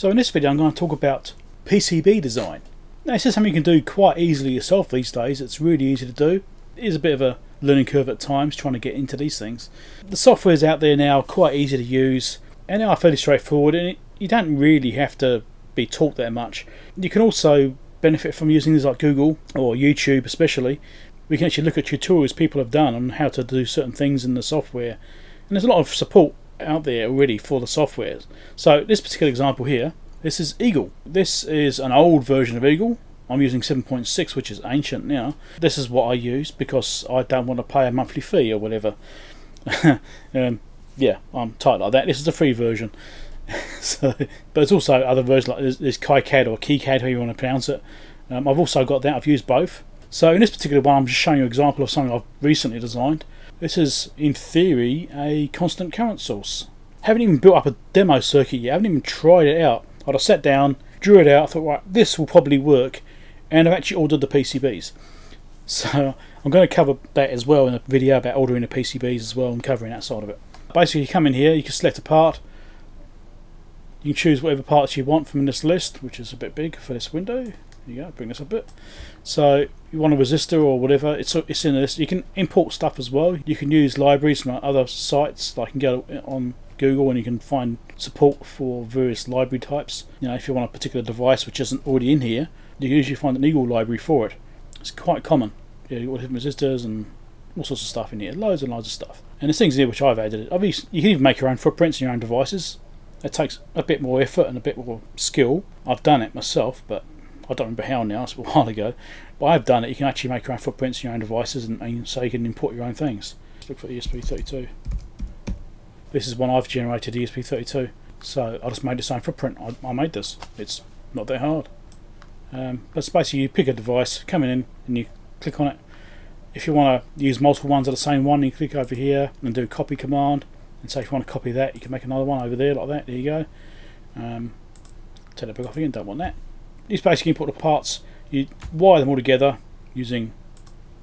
So in this video I'm going to talk about PCB design. Now this is something you can do quite easily yourself these days, it's really easy to do. It is a bit of a learning curve at times trying to get into these things. The software's out there now, quite easy to use, and they are fairly straightforward and you don't really have to be taught that much. You can also benefit from using things like Google or YouTube especially. We can actually look at tutorials people have done on how to do certain things in the software and there's a lot of support out there already for the software. So this particular example here, this is Eagle. This is an old version of Eagle. I'm using 7.6 which is ancient now. This is what I use because I don't want to pay a monthly fee or whatever. um, yeah, I'm tight like that. This is the free version. so, but there's also other versions like there's, there's KiCad or KiCad, however you want to pronounce it. Um, I've also got that. I've used both. So in this particular one, I'm just showing you an example of something I've recently designed. This is, in theory, a constant current source. Haven't even built up a demo circuit yet. Haven't even tried it out. I just sat down, drew it out, thought, right, this will probably work, and I've actually ordered the PCBs. So I'm going to cover that as well in a video about ordering the PCBs as well and covering that side of it. Basically, you come in here, you can select a part. You can choose whatever parts you want from this list, which is a bit big for this window. There you go, bring this up a bit. So you want a resistor or whatever, it's it's in this. You can import stuff as well. You can use libraries from other sites. Like you can go on Google and you can find support for various library types. You know, if you want a particular device which isn't already in here, you can usually find an Eagle library for it. It's quite common. Yeah, you've got different resistors and all sorts of stuff in here, loads and loads of stuff. And there's things in here which I've added. Obviously, you can even make your own footprints in your own devices. It takes a bit more effort and a bit more skill. I've done it myself, but I don't remember how now, it's a while ago. But I've done it, you can actually make your own footprints in your own devices and, and so you can import your own things. Let's look for ESP32. This is one I've generated, ESP32. So I just made the same footprint. I, I made this. It's not that hard. Um, but basically you pick a device, come in and you click on it. If you want to use multiple ones of the same one, you click over here and do copy command. And say if you want to copy that, you can make another one over there like that. There you go. Um, turn it back off again, don't want that. It's basically put the parts, you wire them all together using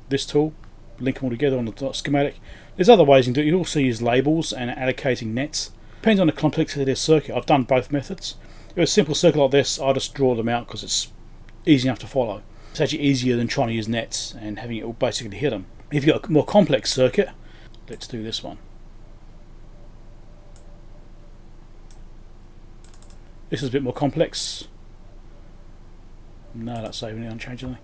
this tool, link them all together on the schematic. There's other ways you can do it. You also use labels and allocating nets. Depends on the complexity of the circuit. I've done both methods. If it's a simple circuit like this, I just draw them out because it's easy enough to follow. It's actually easier than trying to use nets and having it all basically hit them. If you've got a more complex circuit, let's do this one. This is a bit more complex. No, that's saving it, unchangingly.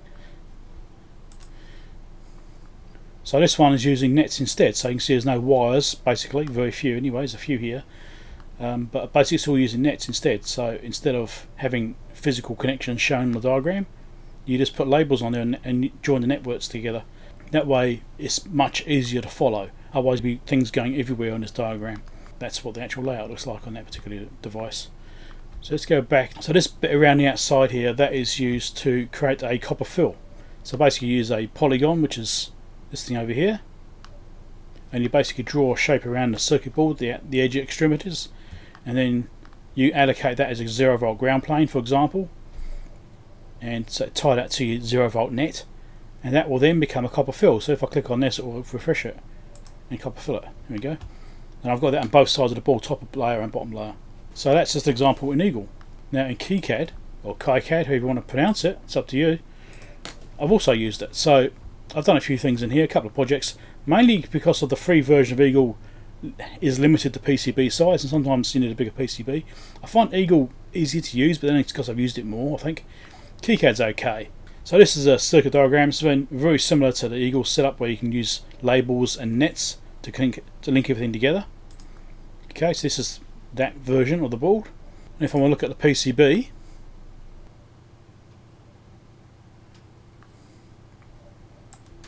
So this one is using nets instead, so you can see there's no wires, basically, very few anyways, a few here. Um, but basically it's all using nets instead, so instead of having physical connections shown on the diagram, you just put labels on there and, and join the networks together. That way it's much easier to follow, otherwise be things going everywhere on this diagram. That's what the actual layout looks like on that particular device. So let's go back. So this bit around the outside here, that is used to create a copper fill. So basically use a polygon, which is this thing over here, and you basically draw a shape around the circuit board, the, the edge extremities, and then you allocate that as a zero volt ground plane, for example, and so tie that to your zero volt net, and that will then become a copper fill. So if I click on this, it will refresh it and copper fill it. Here we go. And I've got that on both sides of the board, top layer and bottom layer. So that's just an example in Eagle. Now in KiCad, or KiCad, however you want to pronounce it, it's up to you. I've also used it. So I've done a few things in here, a couple of projects, mainly because of the free version of Eagle is limited to PCB size and sometimes you need a bigger PCB. I find Eagle easier to use, but then it's because I've used it more, I think. KiCad's okay. So this is a circuit diagram. It's very similar to the Eagle setup where you can use labels and nets to link, to link everything together. Okay, so this is that version of the board. And if I want to look at the PCB,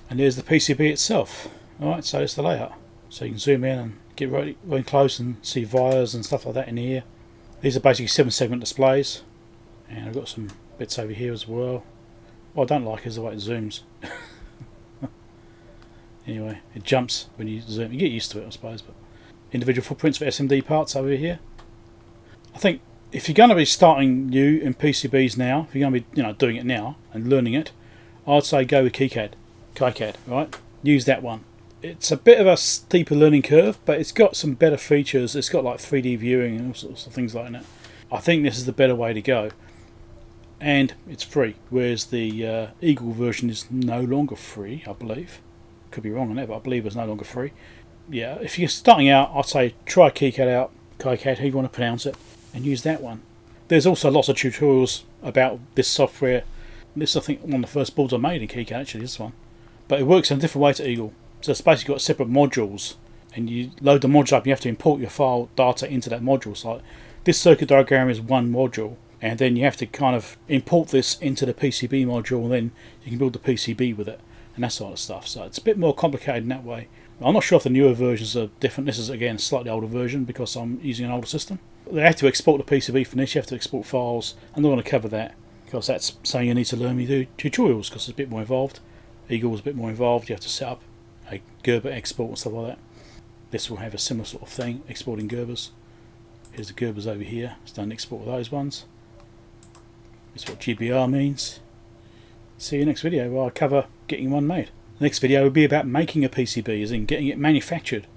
and there's the PCB itself. Alright, so it's the layout. So you can zoom in and get really, really close and see wires and stuff like that in here. These are basically seven segment displays. And I've got some bits over here as well. What I don't like is the way it zooms. anyway, it jumps when you zoom. You get used to it, I suppose. But individual footprints for SMD parts over here. I think if you're going to be starting new in PCBs now, if you're going to be you know doing it now and learning it, I'd say go with KiCad, KiCad, right? Use that one. It's a bit of a steeper learning curve, but it's got some better features. It's got like 3D viewing and all sorts of things like that. I think this is the better way to go. And it's free, whereas the uh, Eagle version is no longer free, I believe. Could be wrong on that, but I believe it's no longer free. Yeah, if you're starting out, I'd say try KiCad out, KiCad, how you want to pronounce it, and use that one. There's also lots of tutorials about this software. This is, I think, one of the first boards I made in KiCad, actually, this one. But it works in a different way to Eagle. So it's basically got separate modules, and you load the module up, and you have to import your file data into that module. So this circuit diagram is one module, and then you have to kind of import this into the PCB module, and then you can build the PCB with it, and that sort of stuff. So it's a bit more complicated in that way. I'm not sure if the newer versions are different. This is again slightly older version because I'm using an older system. They have to export the PCB from this. You have to export files. I'm not going to cover that because that's something you need to learn me do tutorials because it's a bit more involved. Eagle's a bit more involved. You have to set up a Gerber export and stuff like that. This will have a similar sort of thing, exporting Gerbers. Here's the Gerbers over here. It's done export those ones. That's what GBR means. See you next video where I cover getting one made. The next video will be about making a PCB, as in getting it manufactured.